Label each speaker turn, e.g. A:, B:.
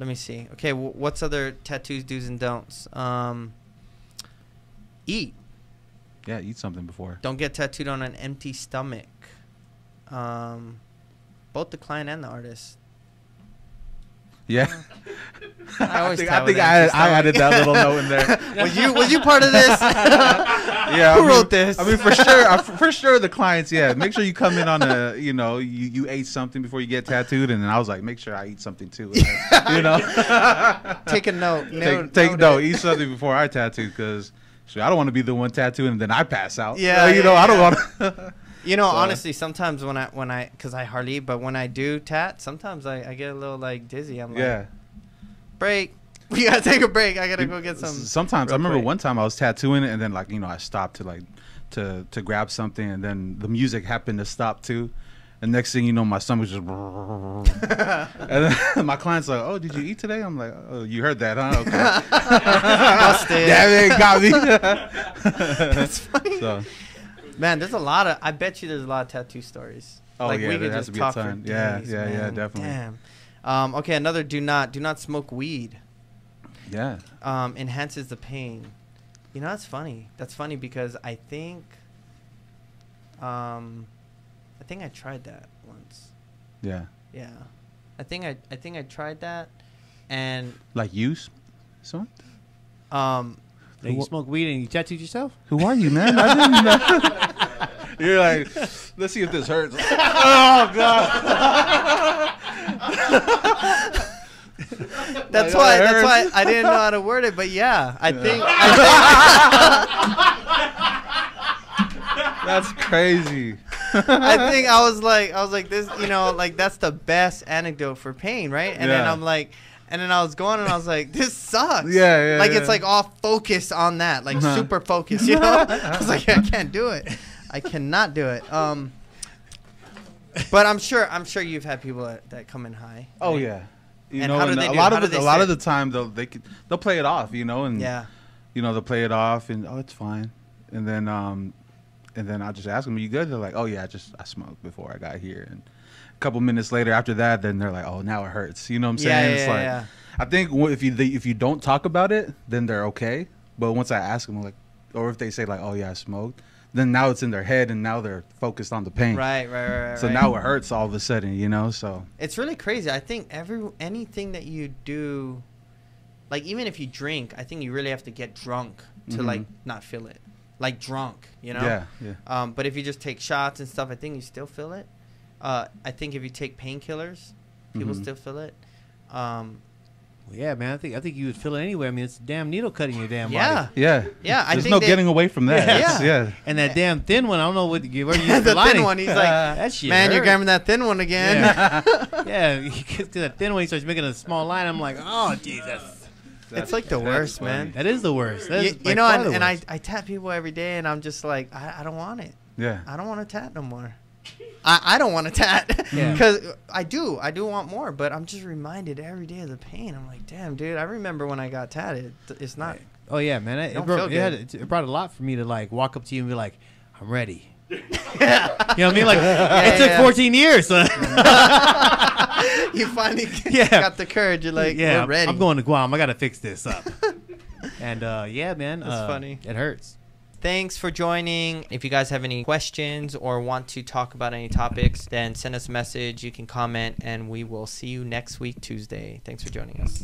A: let me see. Okay, w- what's other tattoos do's and don'ts? Um, eat.
B: Yeah, eat something before.
A: Don't get tattooed on an empty stomach. Um, both the client and the artist.
B: Yeah.
A: I always
B: think, I, think I, I added that little note in there.
A: was you was you part of this?
B: yeah,
A: Who
B: I mean,
A: wrote this?
B: I mean, for sure, for sure, the clients. Yeah, make sure you come in on a, you know, you, you ate something before you get tattooed, and then I was like, make sure I eat something too. you know,
A: Take a note.
B: take take no, eat something before I tattoo because. I don't want to be the one tattooing and then I pass out.
A: Yeah,
B: you know,
A: yeah,
B: I don't want to.
A: You know,
B: So-
A: honestly, sometimes when I when I because I hardly but when I do tat, sometimes I, I get a little like dizzy. I'm like,
B: yeah.
A: Break. We gotta take a break. I gotta go get some.
B: Sometimes I remember
A: quick.
B: one time I was tattooing and then like you know I stopped to like to to grab something and then the music happened to stop too. And next thing you know, my stomach just. and then my client's like, "Oh, did you eat today?" I'm like, "Oh, you heard that, huh? Okay."
A: Busted.
B: Damn it, got me.
A: That's funny.
B: so,
A: Man, there's a lot of. I bet you there's a lot of tattoo stories.
B: Oh,
A: like
B: yeah,
A: we
B: there
A: could
B: has
A: just
B: to be a ton. Yeah,
A: days,
B: yeah, yeah,
A: man.
B: definitely.
A: Damn. Um, okay, another. Do not do not smoke weed.
B: yeah,
A: Um, enhances the pain. You know that's funny. That's funny because I think. Um, I think I tried that once.
B: yeah.
A: Yeah, I think I I think I tried that, and
B: Like use, so
A: um,
C: Like you smoke weed and you tattooed yourself?
B: who are you, man? I didn't know. You're like, let's see if this hurts. oh god.
A: that's why
B: it
A: that's why. I didn't know how to word it. But yeah, I think
B: That's crazy.
A: I think I was like, I was like, this, you know, like that's the best anecdote for pain, right? And then I'm like, and then I was going and I was like, this sucks.
B: Yeah, yeah,
A: Like
B: yeah.
A: it's like all focused on that, like
B: Uh-huh.
A: super focused, you know? I was like, I can't do it. I cannot do it. Um, but I'm sure, I'm sure you've had people that, that come in high.
B: Oh
A: right?
B: yeah. You
A: And
B: know, and a
A: do?
B: lot
A: How
B: of
A: they
B: a lot of the time they'll they could, they'll play it off, you know, and
A: Yeah.
B: you know they'll play it off and oh it's fine, and then um, and then I just ask them, "Are you good?" They're like, "Oh yeah, I just I smoked before I got here," and a couple minutes later after that, then they're like, "Oh now it hurts," you know what I'm saying?
A: Yeah, yeah,
B: it's
A: yeah,
B: like
A: yeah.
B: I think if you if you don't talk about it, then they're okay, but once I ask them like, or if they say like, "Oh yeah, I smoked," then now it's in their head and now they're focused on the pain.
A: Right, right, right, right.
B: So
A: right.
B: now it hurts all of a sudden, you know. So
A: It's really crazy. I think every anything that you do, like even if you drink, I think you really have to get drunk to
B: Mhm.
A: like not feel it, like drunk, you know.
B: yeah, yeah.
A: Um, but if you just take shots and stuff, I think you still feel it. Uh, I think if you take painkillers, people
B: Mhm.
A: still feel it. Um,
C: Well, yeah, man. I think I think you would feel it anyway. I mean, it's a damn needle cutting your damn
A: yeah,
C: body.
B: Yeah.
A: yeah. I
B: There's
A: think
B: no
A: they-
B: getting away from that.
A: Yeah.
B: It's- yeah.
C: And that damn thin one, I don't know what you where you
A: the
C: use the
A: thin one. He's like,
C: that shit.
A: man, you're grabbing that thin one again.
C: Yeah, yeah. You get to that thin one, he starts making a small line. I'm like, oh Jesus,
A: it's like the worst,
B: funny.
A: man.
C: that is the worst. That
A: You,
C: is
A: you know, and, and I. I tap people every day, and I'm just like, I, I don't want it.
B: Yeah.
A: I don't want to tap no more. I, I don't want to tat
C: Yeah.
A: because I do I do want more, but I'm just reminded every day of the pain. I'm like, damn, dude. I remember when I got tatted. It's not.
C: oh yeah, man. It, it, brought, it, had, it brought a lot for me to like walk up to you and be like, I'm ready. You know what I mean? Like it took
A: yeah.
C: 14 years. So
A: you finally
C: Yeah.
A: got the courage. You're like,
C: yeah,
A: we're ready.
C: I'm going to Guam. I got to fix this up. and uh, yeah, man,
A: That's
C: uh,
A: funny.
C: It hurts.
A: Thanks for joining. If you guys have any questions or want to talk about any topics, then send us a message. You can comment, and we will see you next week, Tuesday. Thanks for joining us.